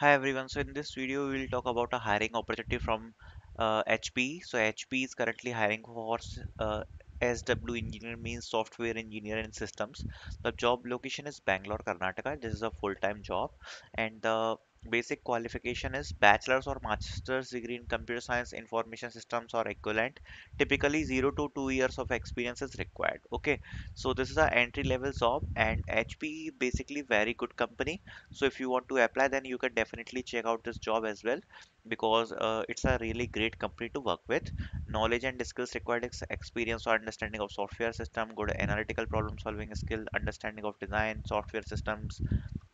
Hi everyone. So in this video, we will talk about a hiring opportunity from uh, HP. So HP is currently hiring for uh, SW engineer means software engineer and systems. The job location is Bangalore, Karnataka. This is a full-time job, and the basic qualification is bachelor's or master's degree in computer science, information systems or equivalent. Typically, zero to two years of experience is required. Okay, so this is a entry level job, and HP basically very good company so if you want to apply then you can definitely check out this job as well because uh, it's a really great company to work with knowledge and skills required is experience or understanding of software system good analytical problem solving skill understanding of design software systems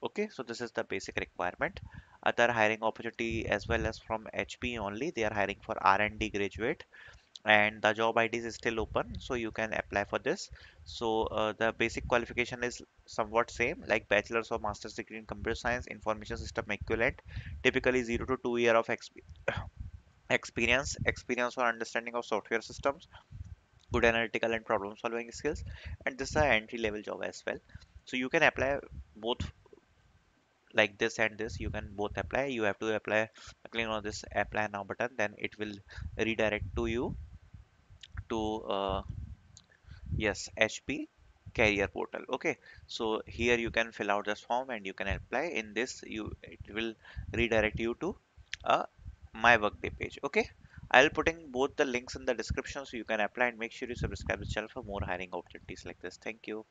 okay so this is the basic requirement. Other hiring opportunity as well as from hp only they are hiring for r&d graduate. And the job IDs is still open so you can apply for this. So uh, the basic qualification is somewhat same like bachelor's or master's degree in computer science information system equivalent. Typically 0 to 2 year of exp experience experience or understanding of software systems good analytical and problem solving skills. And this is a entry level job as well. So you can apply both like this and this you can both apply you have to apply click on this apply now button then it will redirect to you to uh, Yes, HP carrier portal. Okay, so here you can fill out this form and you can apply. In this, you it will redirect you to a my workday page. Okay, I'll putting both the links in the description so you can apply and make sure you subscribe the channel for more hiring opportunities like this. Thank you.